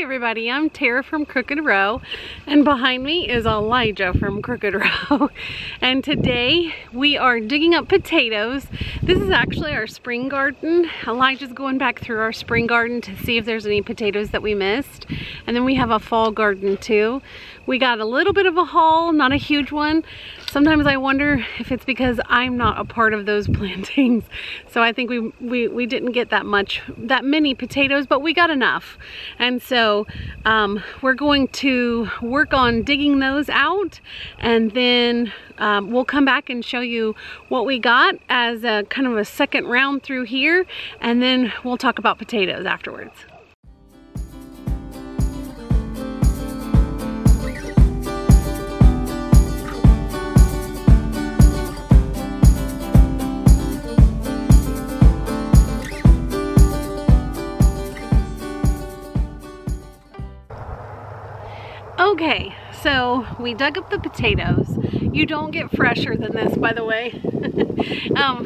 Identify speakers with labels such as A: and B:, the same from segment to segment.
A: Everybody, I'm Tara from Crooked Row and behind me is Elijah from Crooked Row and today we are digging up potatoes. This is actually our spring garden. Elijah's going back through our spring garden to see if there's any potatoes that we missed and then we have a fall garden too. We got a little bit of a haul, not a huge one. Sometimes I wonder if it's because I'm not a part of those plantings. So I think we, we, we didn't get that much, that many potatoes, but we got enough. And so um, we're going to work on digging those out and then um, we'll come back and show you what we got as a kind of a second round through here and then we'll talk about potatoes afterwards. Okay, so we dug up the potatoes. You don't get fresher than this, by the way. um,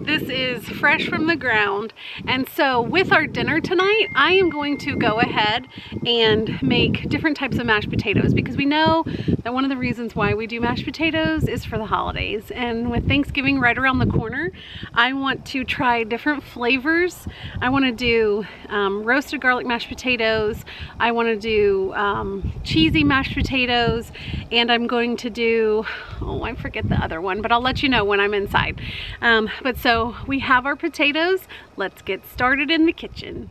A: this is fresh from the ground. And so with our dinner tonight, I am going to go ahead and make different types of mashed potatoes because we know that one of the reasons why we do mashed potatoes is for the holidays. And with Thanksgiving right around the corner, I want to try different flavors. I want to do um, roasted garlic mashed potatoes. I want to do um, cheesy mashed potatoes. And I'm going to do, oh, I forget the other one, but I'll let you know when I'm inside. Um, but so we have our potatoes. Let's get started in the kitchen.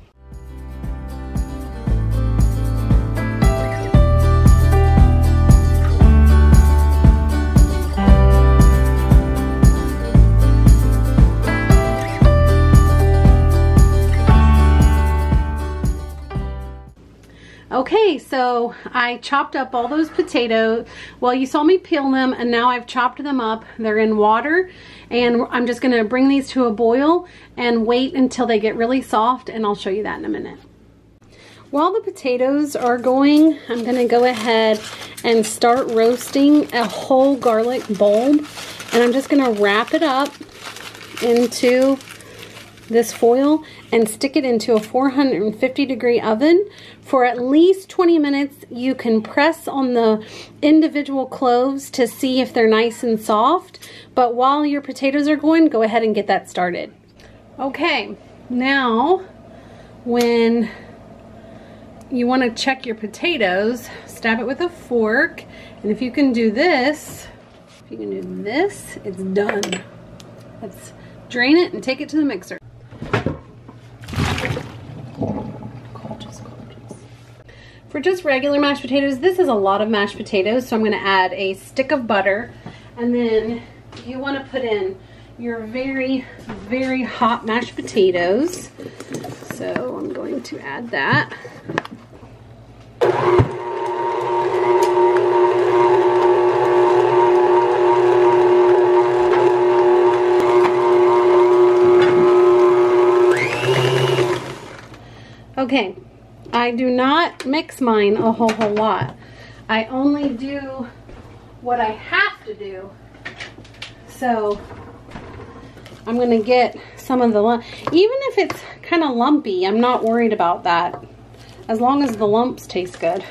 A: Okay, so I chopped up all those potatoes. Well, you saw me peel them and now I've chopped them up. They're in water and I'm just gonna bring these to a boil and wait until they get really soft and I'll show you that in a minute. While the potatoes are going, I'm gonna go ahead and start roasting a whole garlic bulb and I'm just gonna wrap it up into this foil and stick it into a 450 degree oven for at least 20 minutes. You can press on the individual cloves to see if they're nice and soft. But while your potatoes are going, go ahead and get that started. Okay, now when you want to check your potatoes, stab it with a fork. And if you can do this, if you can do this, it's done. Let's drain it and take it to the mixer. For just regular mashed potatoes, this is a lot of mashed potatoes, so I'm gonna add a stick of butter, and then you wanna put in your very, very hot mashed potatoes. So I'm going to add that. Okay, I do not mix mine a whole whole lot. I only do what I have to do. So I'm gonna get some of the, even if it's kind of lumpy, I'm not worried about that. As long as the lumps taste good.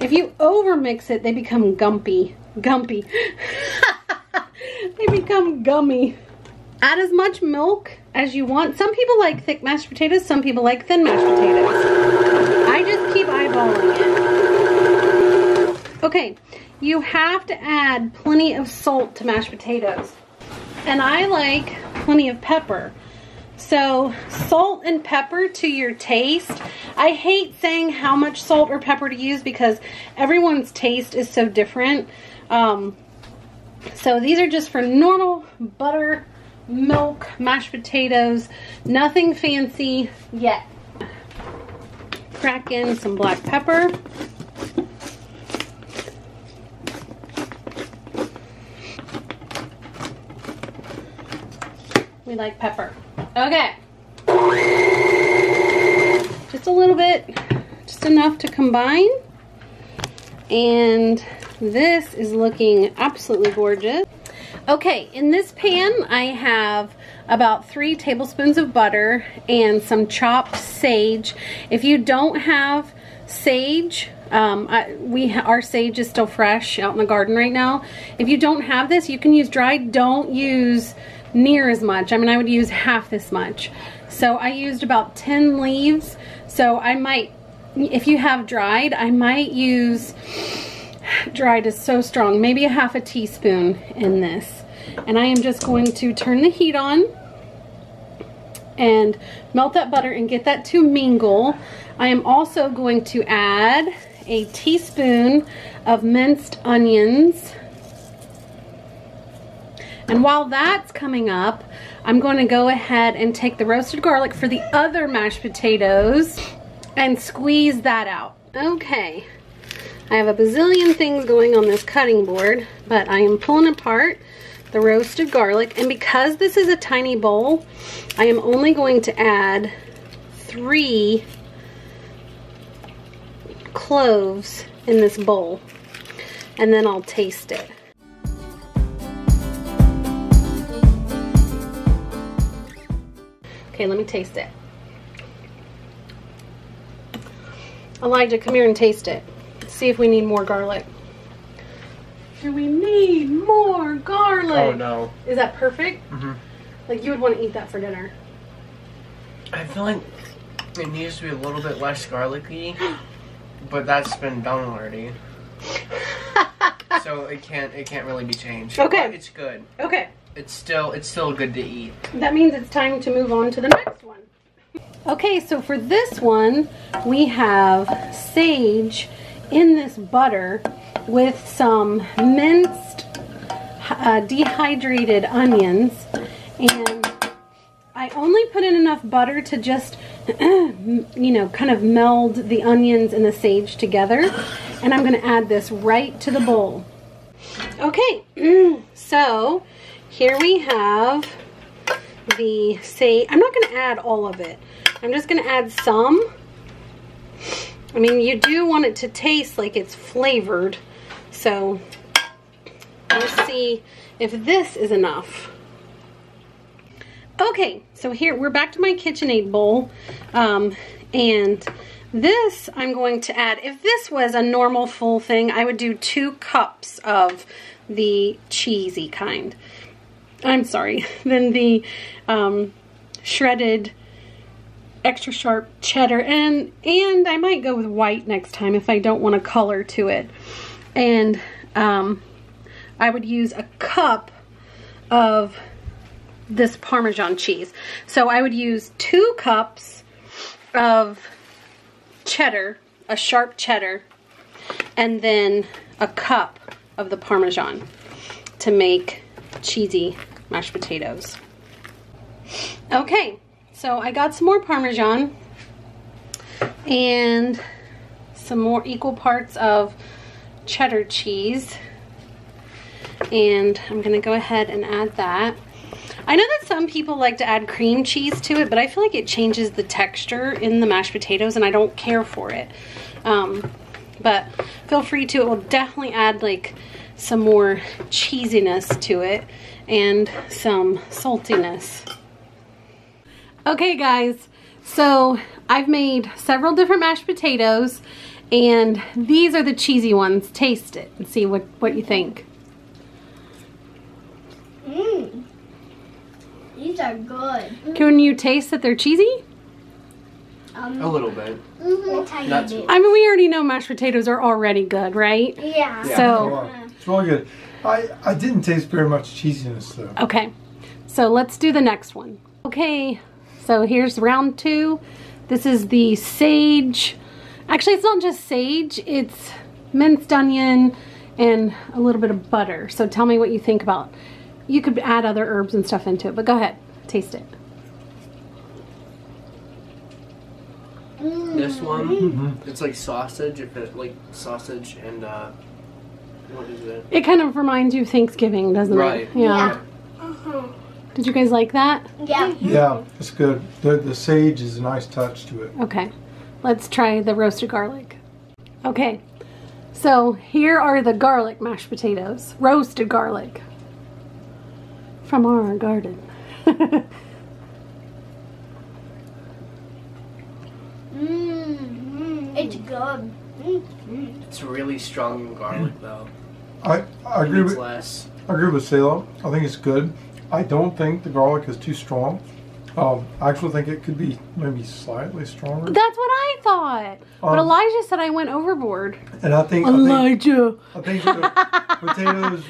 A: If you over mix it, they become gumpy. Gumpy. they become gummy. Add as much milk as you want. Some people like thick mashed potatoes, some people like thin mashed potatoes. I just keep eyeballing it. Okay, you have to add plenty of salt to mashed potatoes. And I like plenty of pepper. So salt and pepper to your taste. I hate saying how much salt or pepper to use because everyone's taste is so different. Um, so these are just for normal butter milk, mashed potatoes, nothing fancy yet. Crack in some black pepper. We like pepper. Okay. Just a little bit, just enough to combine. And this is looking absolutely gorgeous. Okay, in this pan I have about three tablespoons of butter and some chopped sage. If you don't have sage, um, I, we our sage is still fresh out in the garden right now. If you don't have this, you can use dried. Don't use near as much. I mean, I would use half this much. So I used about 10 leaves. So I might, if you have dried, I might use, dried is so strong, maybe a half a teaspoon in this. And I am just going to turn the heat on and melt that butter and get that to mingle. I am also going to add a teaspoon of minced onions. And while that's coming up, I'm going to go ahead and take the roasted garlic for the other mashed potatoes and squeeze that out. Okay, I have a bazillion things going on this cutting board, but I am pulling apart the roasted garlic. And because this is a tiny bowl, I am only going to add three cloves in this bowl. And then I'll taste it. Okay, let me taste it. Elijah, come here and taste it. See if we need more garlic. Do we need more garlic?
B: Oh no.
A: Is that perfect?
B: Mm-hmm.
A: Like you would want to eat that for dinner.
B: I feel like it needs to be a little bit less garlicky, but that's been done already. so it can't it can't really be changed.
A: Okay.
B: But it's good.
A: Okay.
B: It's still it's still good to eat.
A: That means it's time to move on to the next one. Okay, so for this one, we have sage in this butter with some minced uh, dehydrated onions. And I only put in enough butter to just you know kind of meld the onions and the sage together. And I'm gonna add this right to the bowl. Okay so here we have the sage I'm not gonna add all of it. I'm just gonna add some I mean you do want it to taste like it's flavored so let's see if this is enough. Okay, so here we're back to my KitchenAid bowl. Um, and this I'm going to add, if this was a normal full thing, I would do two cups of the cheesy kind. I'm sorry, then the um, shredded extra sharp cheddar and and I might go with white next time if I don't want a color to it and um, I would use a cup of this Parmesan cheese. So I would use two cups of cheddar, a sharp cheddar, and then a cup of the Parmesan to make cheesy mashed potatoes. Okay, so I got some more Parmesan and some more equal parts of cheddar cheese. And I'm gonna go ahead and add that. I know that some people like to add cream cheese to it, but I feel like it changes the texture in the mashed potatoes and I don't care for it. Um, but feel free to, it will definitely add like some more cheesiness to it and some saltiness. Okay guys, so I've made several different mashed potatoes and these are the cheesy ones. Taste it and see what, what you think.
C: Mmm. These are good.
A: Can you taste that they're cheesy?
C: Um,
B: A little bit.
C: a tiny
B: Not
C: bit.
A: I mean, we already know mashed potatoes are already good, right?
C: Yeah.
B: Yeah.
A: So,
D: It's really good. I, I didn't taste very much cheesiness though.
A: okay. So let's do the next one. Okay, so here's round two. This is the sage. Actually, it's not just sage, it's minced onion and a little bit of butter. So tell me what you think about. You could add other herbs and stuff into it, but go ahead, taste it.
B: This one,
D: Mm-hmm.
B: it's like sausage. If it like sausage and uh, what is it?
A: It kind of reminds you of Thanksgiving, doesn't
B: Right.
A: it? Yeah.
C: Uh-huh.
A: Did you guys like that?
C: Yeah.
D: Yeah, it's good. The, the sage is a nice touch to it.
A: Okay, let's try the roasted garlic. Okay, so here are the garlic mashed potatoes, roasted garlic. from our garden.
C: Mmm. It's good. Mm.
B: It's really strong in garlic though.
D: I, I agree with
B: less.
D: I agree with Sayla. I think it's good. I don't think the garlic is too strong. Um, I actually think it could be maybe slightly stronger.
A: That's what I thought. but
D: Um,
A: Elijah said I went overboard.
D: And I think I think,
A: Elijah.
D: I think the potatoes,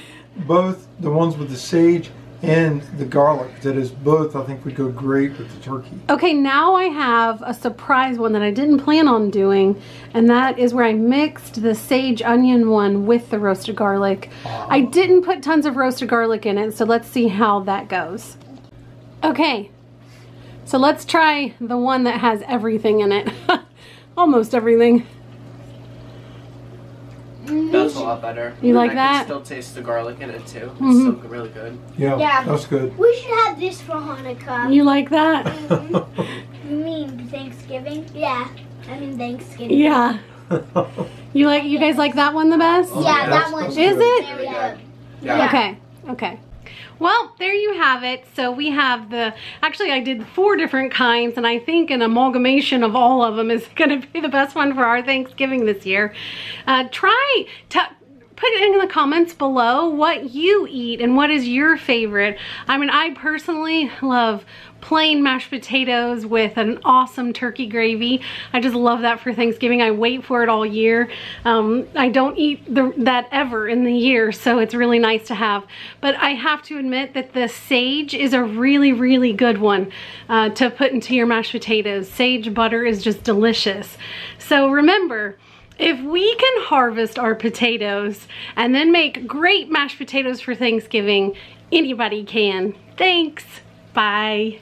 D: both the ones with the sage and the garlic, that is both I think would go great with the turkey.
A: Okay, now I have a surprise one that I didn't plan on doing, and that is where I mixed the sage onion one with the roasted garlic. I didn't put tons of roasted garlic in it, so let's see how that goes. Okay, so let's try the one that has everything in it. Almost everything.
B: That's a lot better.
A: You like
B: I
A: that?
B: can still taste the garlic in it too. It's
A: Mhm.
B: still really good.
D: Yeah,
C: Yeah.
D: that's good.
C: We should have this for Hanukkah.
A: You like that?
C: You mean Thanksgiving? Yeah. I mean Thanksgiving.
A: Yeah. You like you guys like that one the best?
C: Yeah,
D: That's-
C: that one.
A: Is
D: good.
A: it?
C: Very
B: Yeah.
C: good.
B: Yeah.
A: Okay, okay. Well, there you have it. So we have the, actually I did four different kinds and I think an amalgamation of all of them is gonna be the best one for our Thanksgiving this year. Uh, try, to put it in the comments below what you eat and what is your favorite. I mean, I personally love plain mashed potatoes with an awesome turkey gravy. I just love that for Thanksgiving. I wait for it all year. Um, I don't eat the, that ever in the year, so it's really nice to have. But I have to admit that the sage is a really, really good one uh, to put into your mashed potatoes. Sage butter is just delicious. So remember, if we can harvest our potatoes and then make great mashed potatoes for Thanksgiving, anybody can. Thanks. Bye.